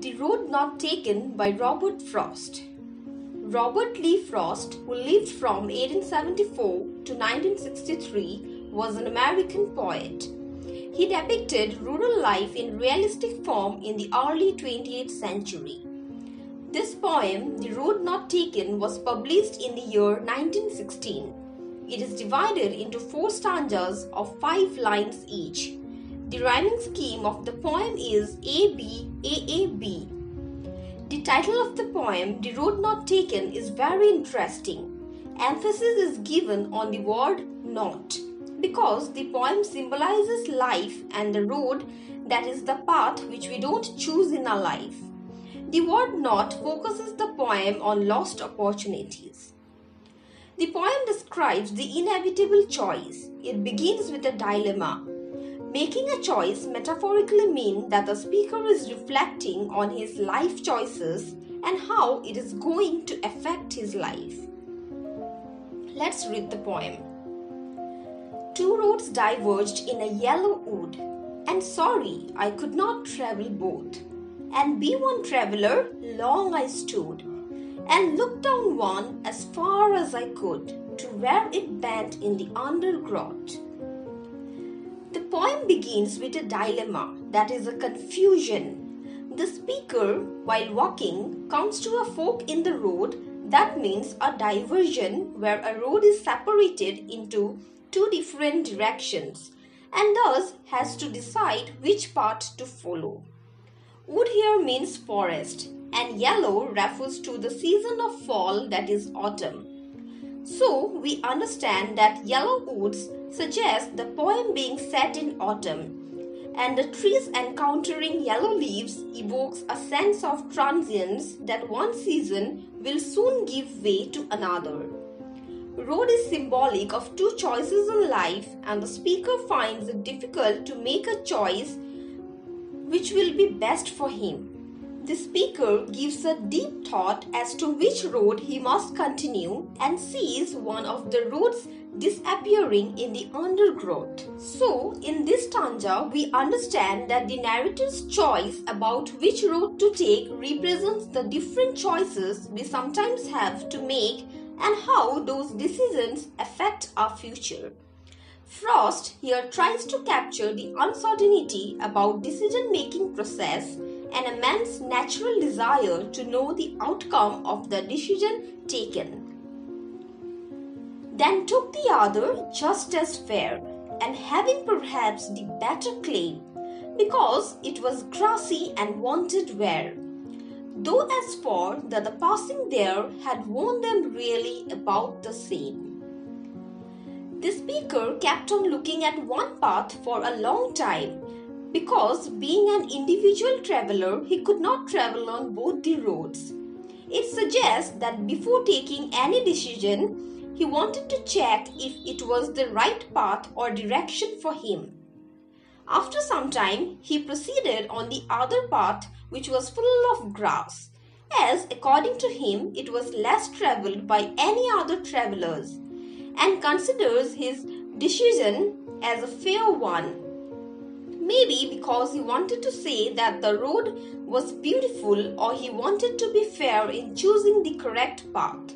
The Road Not Taken by Robert Frost. Robert Lee Frost, who lived from 1874 to 1963, was an American poet. He depicted rural life in realistic form in the early 20th century. This poem, The Road Not Taken, was published in the year 1916. It is divided into four stanzas of five lines each. The rhyming scheme of the poem is A B A A B. The title of the poem, The Road Not Taken, is very interesting. Emphasis is given on the word not because the poem symbolizes life and the road that is the path which we don't choose in our life. The word not focuses the poem on lost opportunities. The poem describes the inevitable choice. It begins with a dilemma. Making a choice metaphorically means that the speaker is reflecting on his life choices and how it is going to affect his life. Let's read the poem. Two roads diverged in a yellow wood, and sorry I could not travel both. And be one traveler, long I stood, and looked down one as far as I could to where it bent in the undergrowth. Poem begins with a dilemma that is a confusion. The speaker, while walking, comes to a fork in the road. That means a diversion where a road is separated into two different directions and thus has to decide which path to follow. Wood here means forest and yellow refers to the season of fall that is autumn. So we understand that yellow woods suggest the poem being set in autumn and the trees encountering yellow leaves evokes a sense of transience that one season will soon give way to another. Road is symbolic of two choices in life and the speaker finds it difficult to make a choice which will be best for him. The speaker gives a deep thought as to which road he must continue and sees one of the roads disappearing in the undergrowth. So, in this stanza, we understand that the narrator's choice about which road to take represents the different choices we sometimes have to make and how those decisions affect our future. Frost here tries to capture the uncertainty about decision making process and immense natural desire to know the outcome of the decision taken. Then took the other just as fair, and having perhaps the better claim, because it was grassy and wanted wear. Though as for that the passing there had warned them really about the same. The speaker kept on looking at one path for a long time because, being an individual traveler, he could not travel on both the roads. It suggests that before taking any decision, he wanted to check if it was the right path or direction for him. After some time, he proceeded on the other path, which was full of grass, as according to him it was less traveled by any other travelers, and considers his decision as a fair one. Maybe because he wanted to say that the road was beautiful or he wanted to be fair in choosing the correct path.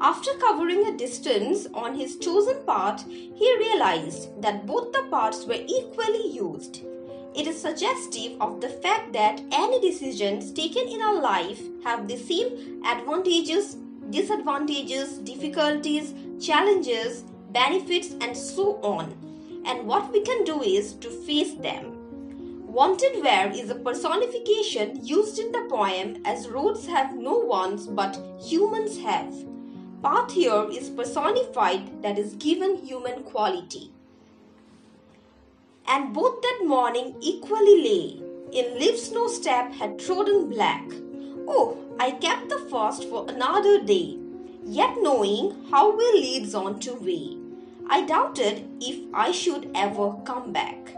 After covering a distance on his chosen path, he realized that both the paths were equally used. It is suggestive of the fact that any decisions taken in our life have the same advantages, disadvantages, difficulties, challenges, benefits, and so on. And what we can do is to face them. Wanted wear is a personification used in the poem as roads have no ones but humans have. Path here is personified that is given human quality. And both that morning equally lay, in leaves no step had trodden black. Oh, I kept the fast for another day, yet knowing how way leads on to way, I doubted if I should ever come back.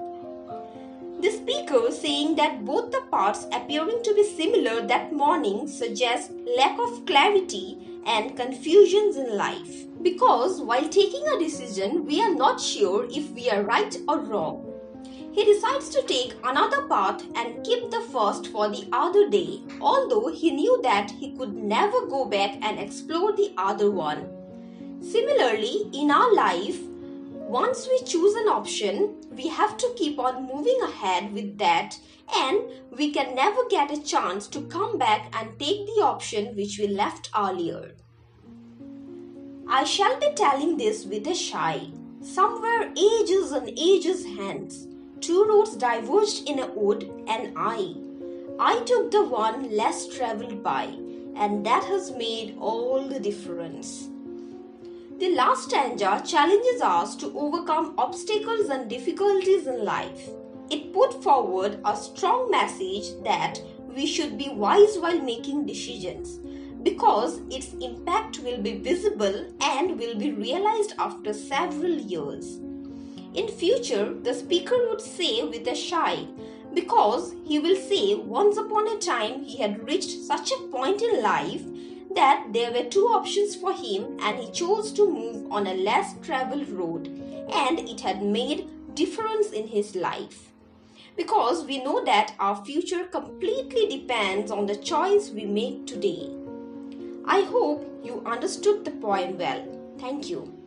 The speaker saying that both the parts appearing to be similar that morning suggests lack of clarity and confusions in life. Because while taking a decision, we are not sure if we are right or wrong. He decides to take another path and keep the first for the other day, although he knew that he could never go back and explore the other one. Similarly, in our life, once we choose an option, we have to keep on moving ahead with that, and we can never get a chance to come back and take the option which we left earlier. I shall be telling this with a shy. Somewhere ages and ages hence, two roads diverged in a wood, and I, I took the one less traveled by, and that has made all the difference. The last stanza challenges us to overcome obstacles and difficulties in life. It put forward a strong message that we should be wise while making decisions because its impact will be visible and will be realized after several years. In future, the speaker would say with a shy, because he will say once upon a time he had reached such a point in life that there were two options for him and he chose to move on a less traveled road and it had made difference in his life. Because we know that our future completely depends on the choice we make today. I hope you understood the poem well. Thank you